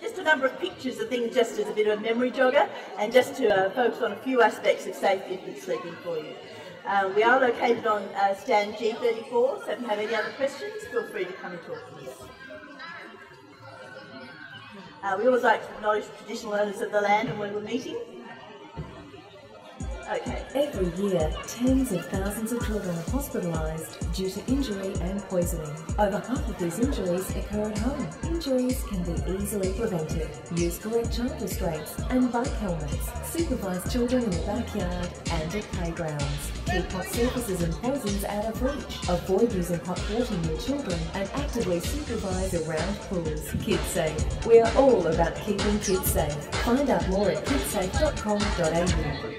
just a number of pictures of things just as a bit of a memory jogger and just to uh, focus on a few aspects of safe infant sleeping for you. Uh, we are located on uh, stand G34, so if you have any other questions, feel free to come and talk to us. Uh, we always like to acknowledge the traditional owners of the land and we're meeting. Okay. Every year, tens of thousands of children are hospitalised due to injury and poisoning. Over half of these injuries occur at home. Injuries can be easily prevented. Use correct child restraints and bike helmets. Supervise children in the backyard and at playgrounds. Keep hot surfaces and poisons out of reach. Avoid using hot water near children and actively supervise around pools. Kidsafe. We are all about keeping kids safe. Find out more at kidsafe.com.au.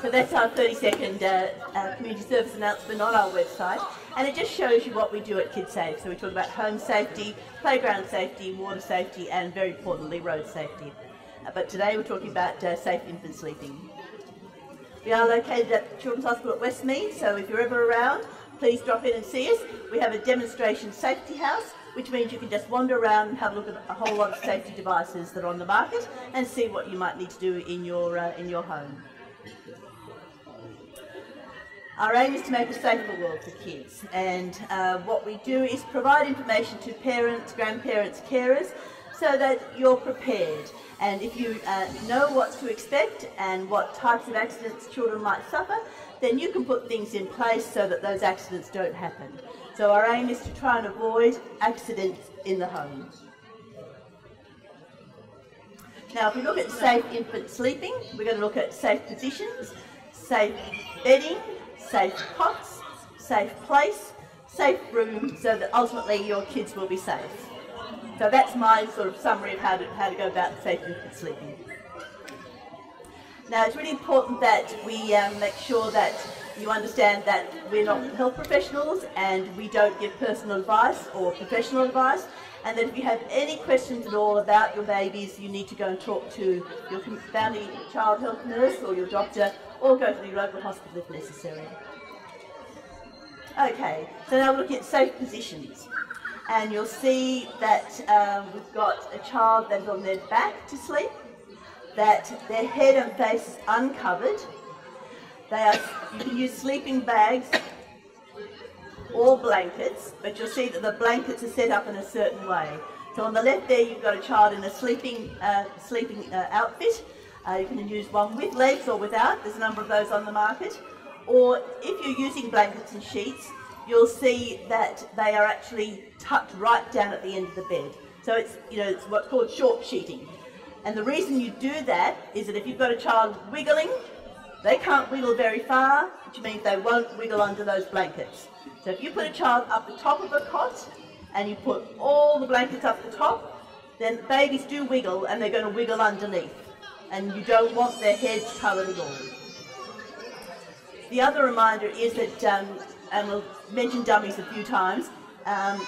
So that's our 30 second uh, uh, community service announcement on our website. And it just shows you what we do at KidSafe. So we talk about home safety, playground safety, water safety, and very importantly, road safety. Uh, but today we're talking about uh, safe infant sleeping. We are located at Children's Hospital at Westmead, so if you're ever around, please drop in and see us. We have a demonstration safety house, which means you can just wander around and have a look at a whole lot of safety devices that are on the market and see what you might need to do in your, uh, in your home. Our aim is to make a safer world for kids, and uh, what we do is provide information to parents, grandparents, carers, so that you're prepared. And if you uh, know what to expect and what types of accidents children might suffer, then you can put things in place so that those accidents don't happen. So our aim is to try and avoid accidents in the home. Now, if we look at safe infant sleeping, we're going to look at safe positions, safe bedding, safe cots, safe place, safe room, so that ultimately your kids will be safe. So that's my sort of summary of how to, how to go about safe infant sleeping. Now it's really important that we um, make sure that you understand that we're not health professionals and we don't give personal advice or professional advice and that if you have any questions at all about your babies you need to go and talk to your family child health nurse or your doctor or go to the local hospital if necessary. Okay, so now we're looking at safe positions. And you'll see that um, we've got a child that's on their back to sleep, that their head and face is uncovered. They are, you can use sleeping bags or blankets, but you'll see that the blankets are set up in a certain way. So on the left there, you've got a child in a sleeping, uh, sleeping uh, outfit, uh, you can use one with legs or without. There's a number of those on the market. Or if you're using blankets and sheets, you'll see that they are actually tucked right down at the end of the bed. So it's, you know, it's what's called short sheeting. And the reason you do that is that if you've got a child wiggling, they can't wiggle very far, which means they won't wiggle under those blankets. So if you put a child up the top of a cot and you put all the blankets up the top, then babies do wiggle and they're going to wiggle underneath and you don't want their heads covered at all. The other reminder is that, um, and we'll mention dummies a few times, um,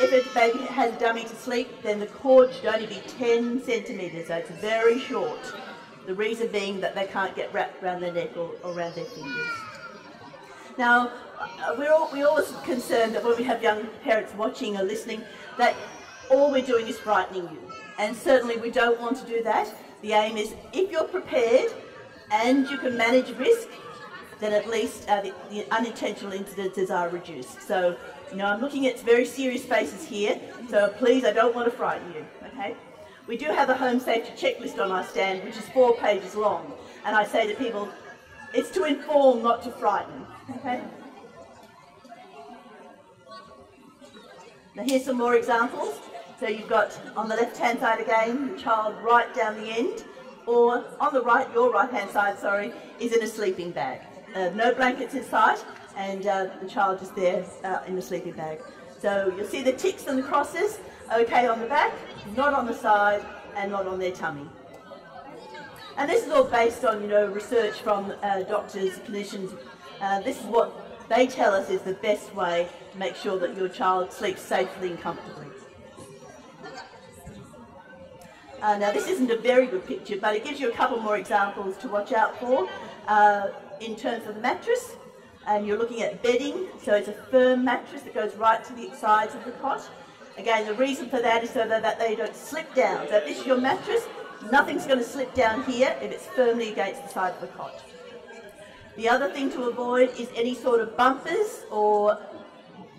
if a baby has a dummy to sleep, then the cord should only be 10 centimetres, so it's very short. The reason being that they can't get wrapped around their neck or, or around their fingers. Now, uh, we're, all, we're always concerned that when we have young parents watching or listening, that all we're doing is frightening you. And certainly we don't want to do that. The aim is if you're prepared and you can manage risk, then at least uh, the, the, unintentional incidences are reduced. So, you know, I'm looking at very serious faces here, so please, I don't want to frighten you, okay? We do have a home safety checklist on our stand, which is four pages long, and I say to people, it's to inform, not to frighten, okay? Now here's some more examples. So you've got on the left hand side again, the child right down the end, or on the right, your right hand side, sorry, is in a sleeping bag. Uh, no blankets in sight, and uh, the child is there uh, in the sleeping bag. So you'll see the ticks and the crosses, okay on the back, not on the side, and not on their tummy. And this is all based on, you know, research from uh, doctors, clinicians. Uh, this is what they tell us is the best way to make sure that your child sleeps safely and comfortably. Uh, now this isn't a very good picture, but it gives you a couple more examples to watch out for uh, in terms of the mattress. And you're looking at bedding, so it's a firm mattress that goes right to the sides of the cot. Again, the reason for that is so that, they don't slip down. So if this is your mattress, nothing's going to slip down here if it's firmly against the side of the cot. The other thing to avoid is any sort of bumpers or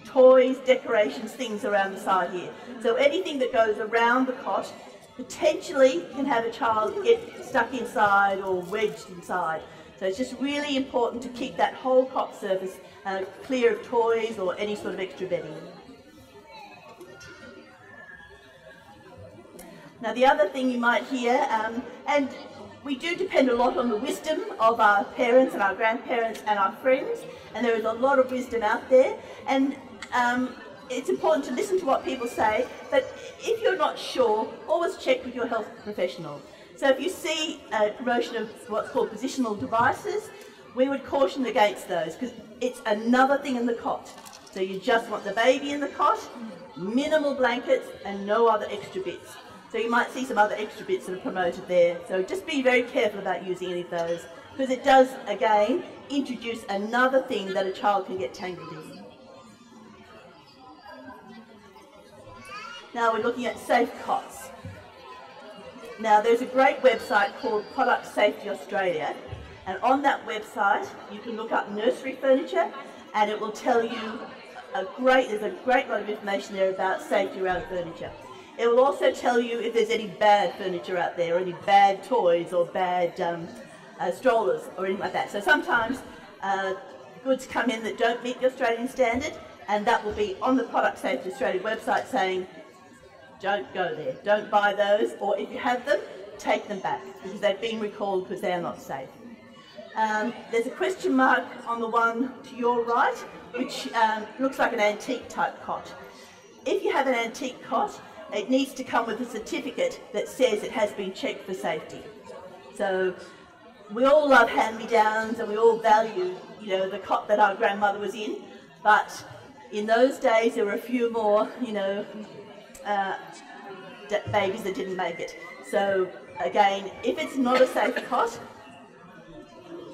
toys, decorations, things around the side here. So anything that goes around the cot potentially can have a child get stuck inside or wedged inside. So it's just really important to keep that whole cot surface uh, clear of toys or any sort of extra bedding. Now the other thing you might hear, um, and we do depend a lot on the wisdom of our parents and our grandparents and our friends, and there is a lot of wisdom out there, and um, it's important to listen to what people say, but if you're not sure, always check with your health professional. So if you see a promotion of what's called positional devices, we would caution against those because it's another thing in the cot. So you just want the baby in the cot, minimal blankets and no other extra bits. So you might see some other extra bits that are promoted there. So just be very careful about using any of those because it does, again, introduce another thing that a child can get tangled in. Now we're looking at safe cots. Now there's a great website called Product Safety Australia and on that website you can look up nursery furniture and it will tell you a great, there's a great lot of information there about safety around furniture. It will also tell you if there's any bad furniture out there, or any bad toys or bad um, uh, strollers or anything like that. So sometimes uh, goods come in that don't meet the Australian standard and that will be on the Product Safety Australia website saying don't go there, don't buy those, or if you have them, take them back because they've been recalled because they are not safe. Um, there's a question mark on the one to your right, which um, looks like an antique type cot. If you have an antique cot, it needs to come with a certificate that says it has been checked for safety. So we all love hand-me-downs and we all value, you know, the cot that our grandmother was in, but in those days there were a few more, you know, uh, babies that didn't make it. So again, if it's not a safe cot,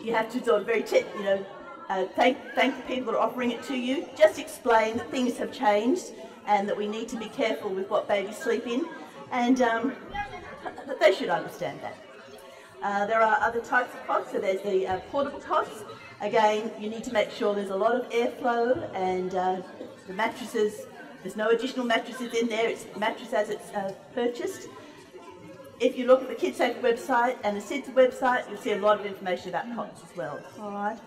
you have to sort of very, you know, uh, thank, thank the people that are offering it to you. Just explain that things have changed and that we need to be careful with what babies sleep in, and um, they should understand that. Uh, there are other types of cots, so there's the uh, portable cots. Again, you need to make sure there's a lot of airflow and uh, the mattresses, there's no additional mattresses in there, it's mattress as it's uh, purchased. If you look at the KidSafe website and the SIDS website, you'll see a lot of information about cots as well. All right.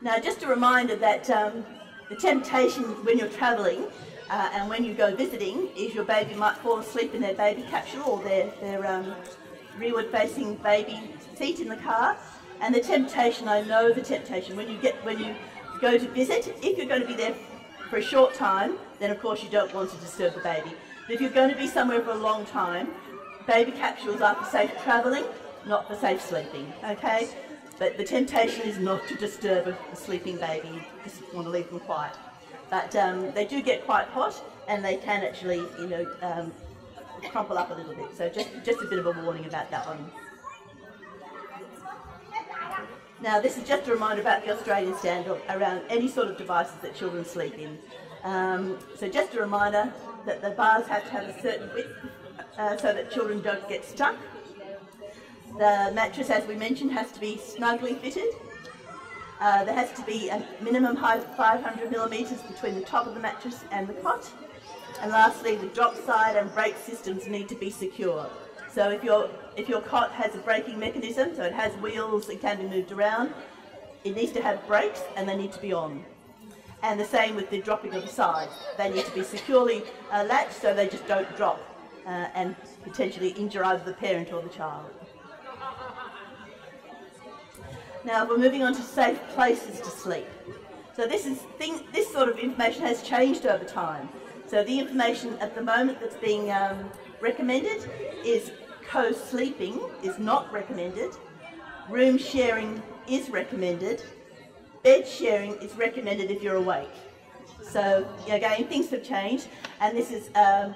Now, just a reminder that um, the temptation when you're travelling uh, and when you go visiting is your baby might fall asleep in their baby capsule or their, their um, rearward-facing baby seat in the car. And the temptation, I know the temptation, when you get when you go to visit, if you're going to be there for a short time, then of course you don't want to disturb the baby. But if you're going to be somewhere for a long time, baby capsules are for safe travelling, not for safe sleeping, okay? But the temptation is not to disturb a, sleeping baby, you just want to leave them quiet. But um, they do get quite hot and they can actually, you know, um, crumple up a little bit. So just, just a bit of a warning about that one. Now this is just a reminder about the Australian standard around any sort of devices that children sleep in. Um, so just a reminder that the bars have to have a certain width uh, so that children don't get stuck. The mattress, as we mentioned, has to be snugly fitted. Uh, there has to be a minimum height of 500 millimetres between the top of the mattress and the cot. And lastly, the drop side and brake systems need to be secure. So if your, if your cot has a braking mechanism, so it has wheels and can be moved around, it needs to have brakes and they need to be on. And the same with the dropping of the sides. They need to be securely uh, latched so they just don't drop uh, and potentially injure either the parent or the child. Now we're moving on to safe places to sleep. So this is thing, this sort of information has changed over time. So the information at the moment that's being um, recommended is co-sleeping is not recommended, room sharing is recommended, bed sharing is recommended if you're awake. So again, things have changed, and this is um,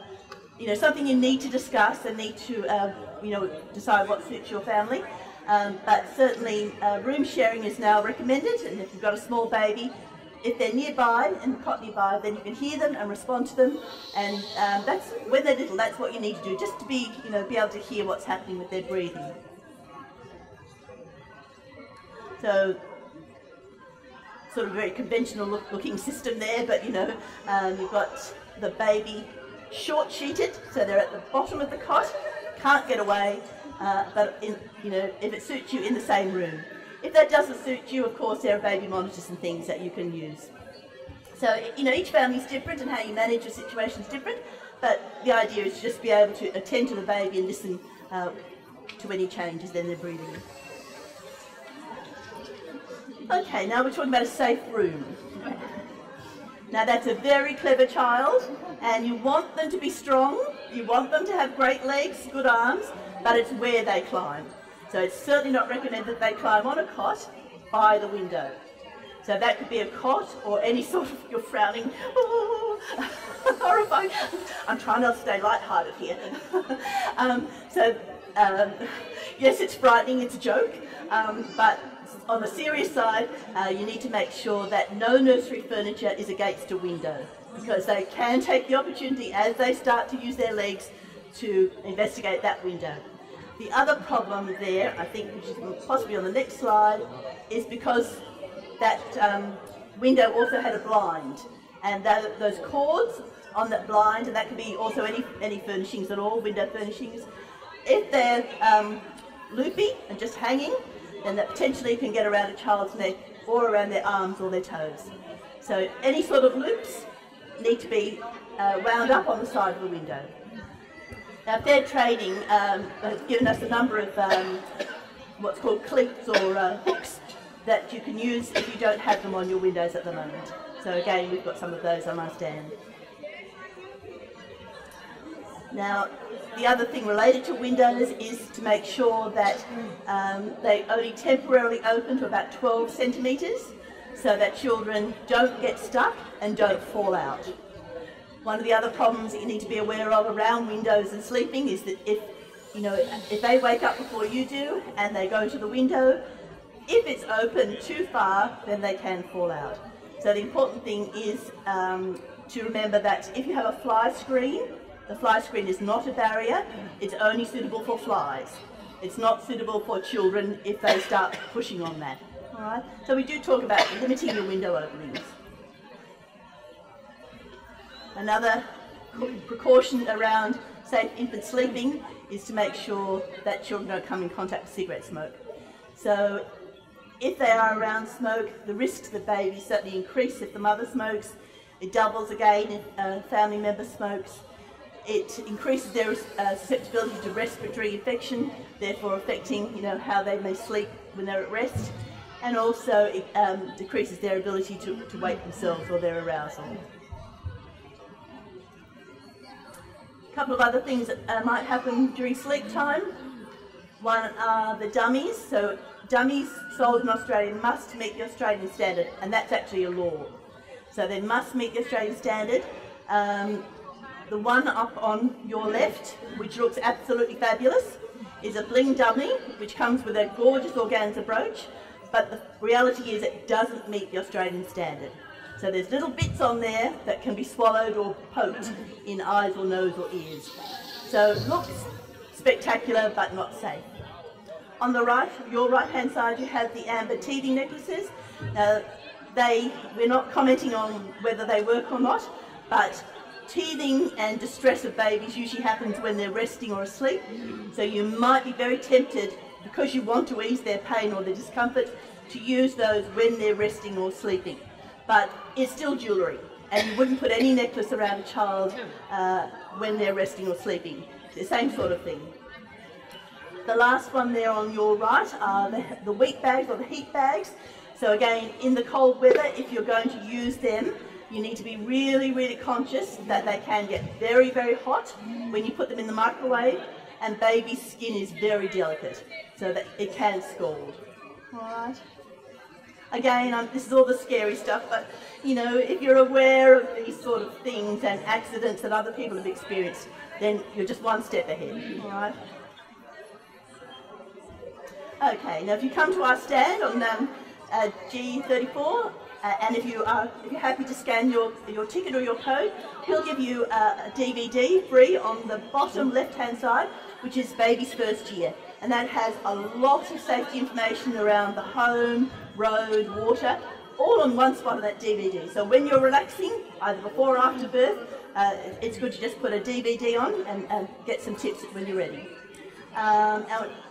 you know something you need to discuss and need to uh, you know decide what suits your family. Um, but certainly uh, room sharing is now recommended, and if you've got a small baby, if they're nearby, in the nearby, then you can hear them and respond to them. And um, that's when they're little. That's what you need to do, just to be, you know, be able to hear what's happening with their breathing. So, sort of very conventional look, looking system there, but you know, um, you've got the baby short sheeted, so they're at the bottom of the cot, can't get away, uh, but in, you know, if it suits you, in the same room. If that doesn't suit you, of course, there are baby monitors and things that you can use. So, you know, each family is different and how you manage your situation is different, but the idea is to just be able to attend to the baby and listen uh, to any changes in their breathing. Okay, now we're talking about a safe room. Now that's a very clever child, and you want them to be strong, you want them to have great legs, good arms, but it's where they climb. So it's certainly not recommended that they climb on a cot by the window. So that could be a cot or any sort of, you're frowning, oh, horrifying. I'm trying to stay light-hearted here. um, so um, yes, it's frightening, it's a joke, um, but on the serious side, uh, you need to make sure that no nursery furniture is against a window because they can take the opportunity as they start to use their legs to investigate that window. The other problem there, I think, which is possibly on the next slide, is because that um, window also had a blind. And that, those cords on that blind, and that could be also any, any furnishings at all, window furnishings, if they're um, loopy and just hanging, then that potentially can get around a child's neck or around their arms or their toes. So any sort of loops need to be uh, wound up on the side of the window. Now Fair Trading um, has given us a number of um, what's called cleats or uh, hooks that you can use if you don't have them on your windows at the moment. So again, we've got some of those on our stand. Now, the other thing related to windows is to make sure that um, they only temporarily open to about 12 centimetres so that children don't get stuck and don't fall out. One of the other problems that you need to be aware of around windows and sleeping is that if you know if they wake up before you do and they go to the window, if it's open too far, then they can fall out. So the important thing is um, to remember that if you have a fly screen, the fly screen is not a barrier, it's only suitable for flies. It's not suitable for children if they start pushing on that. All right? So we do talk about limiting your window openings. Another precaution around safe infant sleeping is to make sure that children don't come in contact with cigarette smoke. So if they are around smoke, the risk to the baby certainly increases if the mother smokes. It doubles again if a family member smokes. It increases their uh, susceptibility to respiratory infection, therefore affecting you know, how they may sleep when they're at rest. And also it um, decreases their ability to, to wake themselves or their arousal. A couple of other things that uh, might happen during sleep time. One are the dummies. So dummies sold in Australia must meet the Australian standard, and that's actually a law. So they must meet the Australian standard. Um, the one up on your left, which looks absolutely fabulous, is a bling dummy, which comes with a gorgeous organza brooch, but the reality is it doesn't meet the Australian standard. So there's little bits on there that can be swallowed or poked in eyes or nose or ears. So it looks spectacular but not safe. On the right, your right hand side, you have the amber teething necklaces. Now, they, we're not commenting on whether they work or not, but teething and distress of babies usually happens when they're resting or asleep. So you might be very tempted, because you want to ease their pain or their discomfort, to use those when they're resting or sleeping. But it's still jewellery, and you wouldn't put any necklace around a child uh, when they're resting or sleeping. The same sort of thing. The last one there on your right are the, the wheat bags or the heat bags. So again, in the cold weather, if you're going to use them, you need to be really, really conscious that they can get very, very hot when you put them in the microwave and baby skin is very delicate, so that it can scald. Alright? Again, this is all the scary stuff, but you know, if you're aware of these sort of things and accidents that other people have experienced, then you're just one step ahead. Alright? Okay, now if you come to our stand on um, uh, G34, Uh, and if you are if you're happy to scan your, your ticket or your code, he'll give you a, a DVD free on the bottom left hand side, which is baby's first year. And that has a lot of safety information around the home, road, water, all on one spot of that DVD. So when you're relaxing, either before or after birth, uh, it's good to just put a DVD on and, and get some tips when you're ready. Um,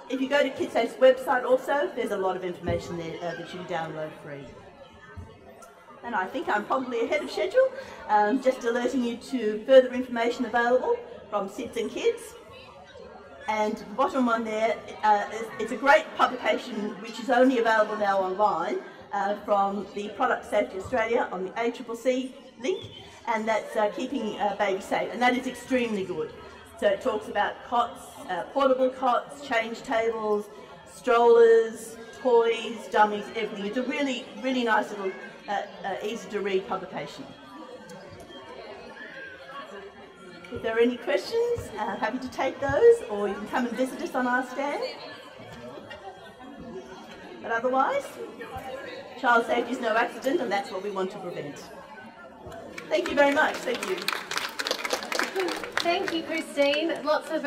if you go to KidSafe's website also, there's a lot of information there uh, that you can download free and I think I'm probably ahead of schedule, um, just alerting you to further information available from SIDS and Kids. And the bottom one there, uh, it's a great publication which is only available now online uh, from the Product Safety Australia on the ACCC link, and that's uh, keeping babies safe, and that is extremely good. So it talks about cots, uh, portable cots, change tables, strollers, toys, dummies, everything. It's a really, really nice little uh, uh, easy to read publication. If there are any questions, uh, happy to take those, or you can come and visit us on our stand. But otherwise, child safety is no accident, and that's what we want to prevent. Thank you very much. Thank you. Thank you, Christine. Lots of